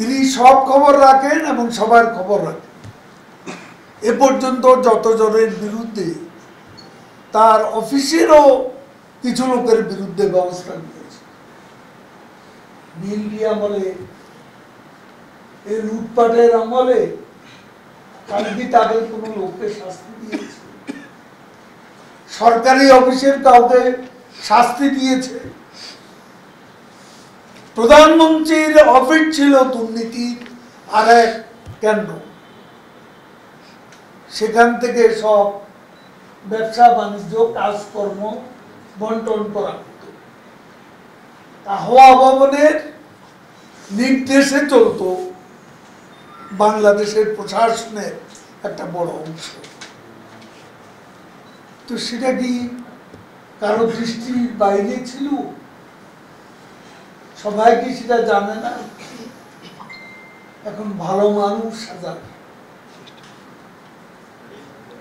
তিনি সব খবর রাখেন এবং সবার খবর রাখেন। এ পর্যন্ত যতজনের বিরুদ্ধে তার অফিসেরও কিছু লোকের বিরুদ্ধে ব্যবস্থা নিয়েছে। বিএনপি আমলে, এই লুটপাটের আমলে কালকে তাদের কোনো লোককে শাস্তি দিয়েছে? সরকারি অফিসের কাউকে শাস্তি দিয়েছে? প্রধানমন্ত্রীর অফিস ছিল দুর্নীতির আর এক কেন্দ্র। সেখান থেকে সব ব্যবসা, বাণিজ্য, কাজকর্ম বন্টন করা হওয়া ভবনের নির্দেশে চলতো বাংলাদেশের প্রশাসনের একটা বড় অংশ। তো সেটা কি কারও দৃষ্টির বাইরে ছিল? সবাই কি সেটা জানে না? এখন ভালো মানুষ সাজা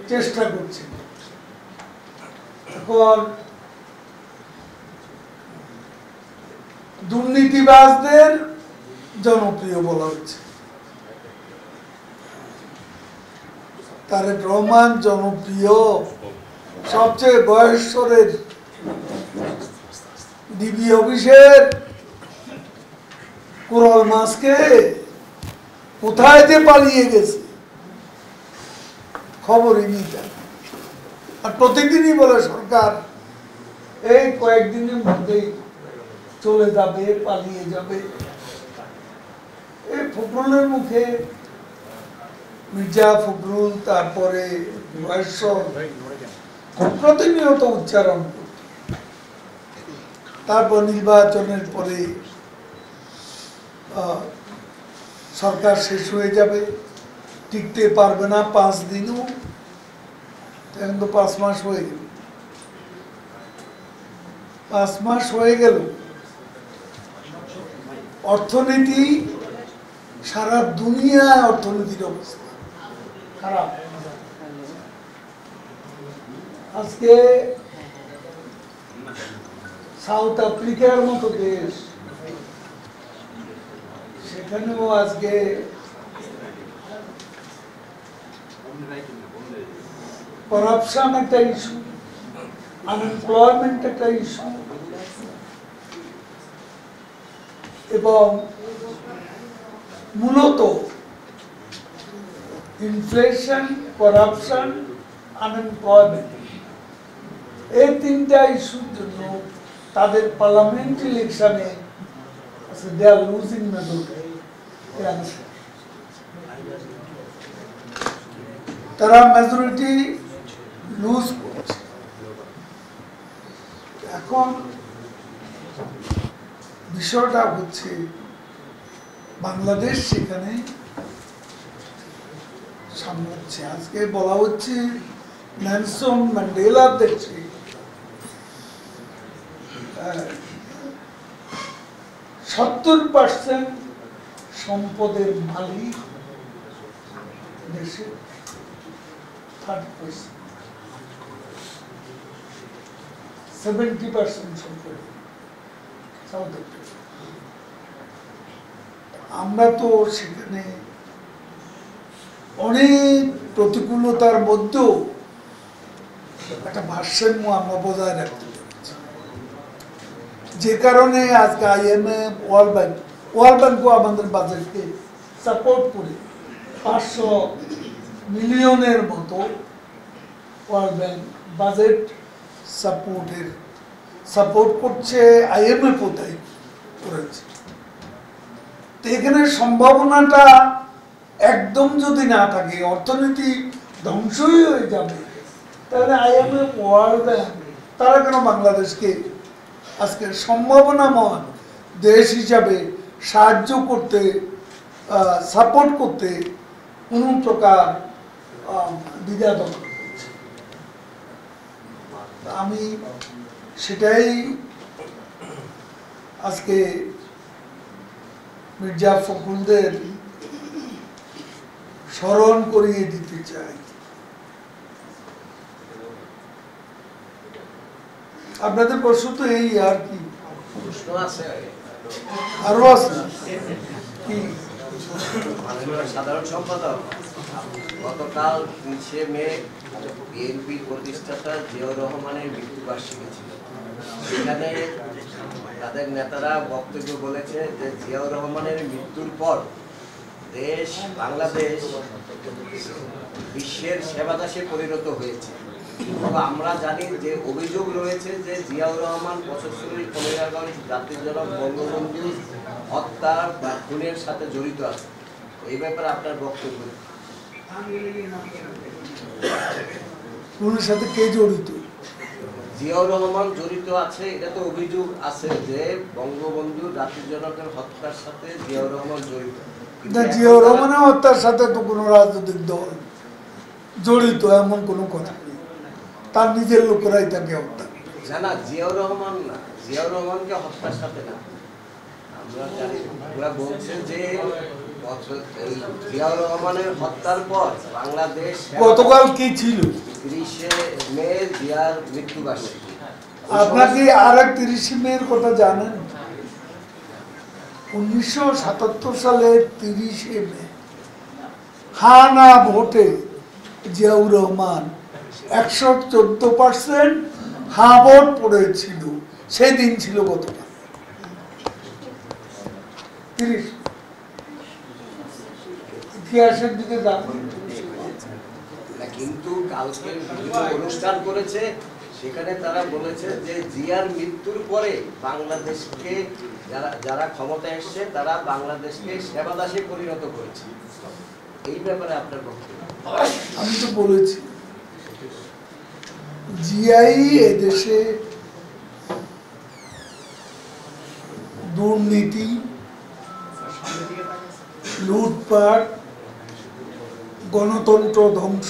চেষ্টা করছে। এখন দুর্নীতিবাজদের জনপ্রিয় বলা হচ্ছে। তারেক রহমান জনপ্রিয়। সবচেয়ে বয়সরের ডিবি অফিসের কোরাল মাসকে কোথায় যে পালিয়ে গেছে? খবরই নেই আর প্রতিদিনই বলে সরকার, এই কয়েকদিনের মধ্যেই চলে যাবে, পালিয়ে যাবে। এই ফখরুলের মুখে মির্জা ফখরুল তারপরে প্রতিনিয়ত উচ্চারণ তারপর নির্বাচনের পরে সরকার শেষ হয়ে যাবে। টিকতে পারবে না পাঁচ দিনও। এখন তো পাঁচ মাস হয়ে গেল। পাঁচ মাস হয়ে গেল। অর্থনীতি, সারা দুনিয়ায় অর্থনীতির অবস্থা। খারাপ। আজকে সাউথ আফ্রিকার মতো দেশ। সেখানেও আজকে। করাপশন একটা ইস্যু আনএমপ্লয়মেন্ট একটা ইস্যু এবং মূলত ইনফ্লেশন করাপশন আনএমপ্লয়মেন্ট এই তিনটা ইস্যুর জন্য তাদের পার্লামেন্ট ইলেকশনে দে আর লুজিং মেজরিটি তারা মেজরিটি লুজ এখন বিষয়টা হচ্ছে বাংলাদেশ সেখানে সামলাচ্ছে। আজকে বলা হচ্ছে ন্যানসন ম্যান্ডেলার দেশে সত্তর পার্সেন্ট সম্পদের মালিক দেশে থার্টি পার্সেন্ট সেভেন্টি পার্সেন্ট সম্পদ। আমরা তো সেখানে অনেক প্রতিকূলতার মধ্যেও একটা ভারসাম্য আমরা বজায় রাখতে পেরেছি। যে কারণে আজকে আইএমএফ ওয়ার্ল্ড ব্যাংক ওয়ার্ল্ড ব্যাংকও আমাদের বাজেটকে সাপোর্ট করে পাঁচশো মিলিয়নের মতো ওয়ার্ল্ড ব্যাংক বাজেট সাপোর্টের সাপোর্ট করছে আইএমএফও তাই করেছে। তো এখানে সম্ভাবনাটা একদম যদি না থাকে, অর্থনীতি ধ্বংসই হয়ে যাবে। তাহলে আইএমএফ ওয়ার্ল্ড ব্যাংক, তারা কেন বাংলাদেশকে আজকে সম্ভাবনাময় দেশ হিসাবে সাহায্য করতে সাপোর্ট করতে কোনো প্রকার করছে আমি সেটাই আজকে মির্জা ফখরুলদের স্মরণ করিয়ে দিতে চাই। আপনাদের প্রশ্ন তো এই আর কি। প্রশ্ন আছে। আরও কি? সাধারণ সম্পাদক, গতকাল তিরিশে মে বিএনপির প্রতিষ্ঠাতা জিয়াউর রহমানের মৃত্যুবার্ষিকী ছিল। সেখানে তাদের নেতারা বক্তব্য বলেছে যে জিয়াউর রহমানের মৃত্যুর পর দেশ, বাংলাদেশ বিশ্বের সেবাদাসে পরিণত হয়েছে। আমরা জানি যে অভিযোগ রয়েছে যে জিয়াউর রহমান পঁচাত্তরের পনেরো আগস্ট জাতির জনক বঙ্গবন্ধু হত্যা বা খুনের সাথে জড়িত আছে। এই ব্যাপারে আপনার বক্তব্য ওনার সাথে কে জড়িত? জিয়াউর রহমান জড়িত আছে এটা তো অভিযোগ আছে যে বঙ্গবন্ধু জাতির জনকের হত্যার সাথে জিয়াউর রহমান জড়িত। কিন্তু জিয়াউর রহমানের হত্যার সাথে তো কোনো রাজনৈতিক দল জড়িত এমন কোনো কথা। তার নিজের লোকেরাই তাকে হত্যা করে। না না জিয়াউর রহমান না। জিয়াউর রহমানকে হত্যার সাথে না। আমরা জানি ওরা বলছে যে জিয়াউর রহমানের হত্যার পর বাংলাদেশ গতকাল কি ছিল? তিরিশে মে জিয়ার মৃত্যুবার্ষিকী। ওই আপনার কি সময়- আর এক তিরিশে মেয়ের কথা জানেন? উনিশশো সাতাত্তর সালে তিরিশে মে। হা না ভোটে জিয়াউর রহমান একশো চোদ্দ পার্সেন্ট পড়েছিল। সেদিন ছিল গতকাল তিরিশ। ইতিহাসের দিকে কিন্তু কালকে অনুষ্ঠান করেছে সেখানে তারা বলেছে যে জিয়ার মৃত্যুর পরে বাংলাদেশকে যারা যারা ক্ষমতায় এসছে তারা বাংলাদেশকে সেবাদাসে পরিণত করেছে। এই ব্যাপারে আপনার বক্তব্য? আমি তো বলেছি। জিআই এদেশে দুর্নীতি, লুটপাট, গণতন্ত্র ধ্বংস,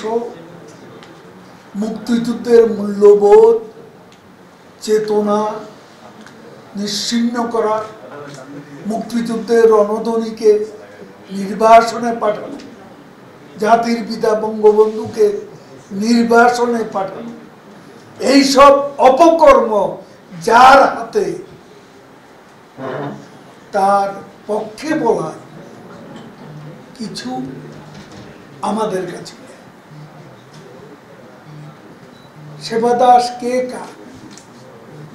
মুক্তিযুদ্ধের মূল্যবোধ, চেতনা নিশ্চিহ্ন করা, মুক্তিযুদ্ধের রণধ্বনিকে নির্বাসনে পাঠানো, জাতির পিতা বঙ্গবন্ধুকে নির্বাসনে পাঠানো। এইসব অপকর্ম যার হাতে তার পক্ষে বলা কিছু আমাদের কাছে সেবা দাস কে কার?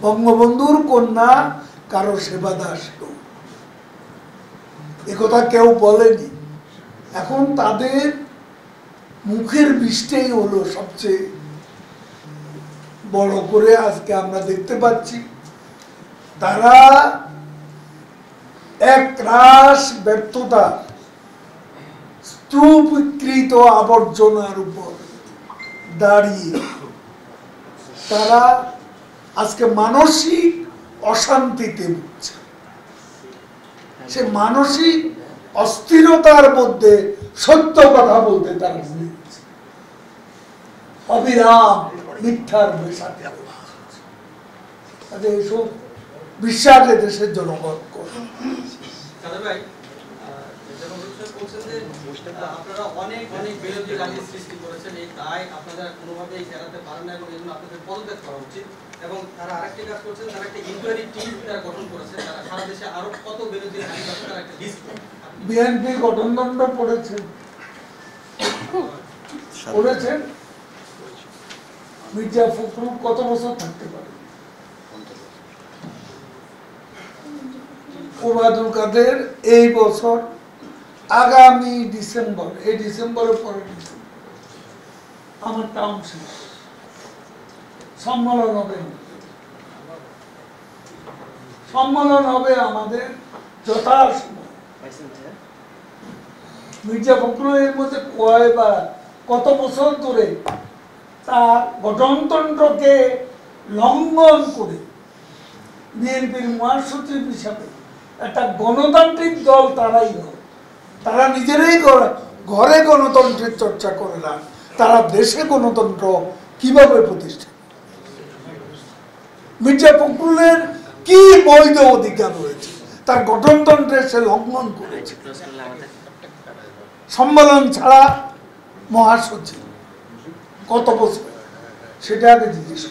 বঙ্গবন্ধুর কন্যা কারও সেবাদাস কেউ? একথা কেউ বলেনি। এখন তাদের মুখের বৃষ্টেই হলো সবচেয়ে বড় করে আজকে আমরা দেখতে পাচ্ছি। তারা এক রাস ব্যর্থতা, স্তূপকৃত আবর্জনার উপর দাঁড়িয়ে। তারা আজকে মানসিক অশান্তিতে ভুগছে। সে মানসিক অস্থিরতার মধ্যে সত্য কথা বলতে তারা। অবিরাম মিথ্যার বেশাতে দেশের জনগণ করে রূপসা বলছেন যে আপনারা অনেক অনেক সৃষ্টি করেছেন। এই দায় আপনারা কোনোভাবেই এড়াতে পারেন না এবং এই জন্য আপনাদের পদত্যাগ করা উচিত। এবং তারা আরেকটি কাজ করছেন তারা একটা ইনকোয়ারি টিম তারা গঠন করেছে তারা সারা দেশে আরও কত তারা একটা লিস্ট বিএনপি পড়েছেন মির্জা ফখরুল কত বছর থাকতে পারে? ওবায়দুল কাদের এই বছর আগামী ডিসেম্বর, এই ডিসেম্বরের পরে আমার টাউন শেষ। সম্মেলন হবে সম্মেলন হবে আমাদের যথাসময়। মির্জা ফখরুলের মধ্যে কয়বার, কত বছর ধরে তার গঠনতন্ত্রকে লঙ্ঘন করে বিএনপির মহাসচিব হিসাবে একটা গণতান্ত্রিক দল তারাই হয়। তারা নিজেরাই ঘরে গণতন্ত্রের চর্চা করে না। তারা দেশে গণতন্ত্র কীভাবে প্রতিষ্ঠা মির্জা ফখরুলের কি বৈধ অধিকার রয়েছে? তার গঠনতন্ত্রের সে লঙ্ঘন করেছে। সম্মেলন ছাড়া মহাসচিব কত বছর? সেটা আগে জিজ্ঞেস।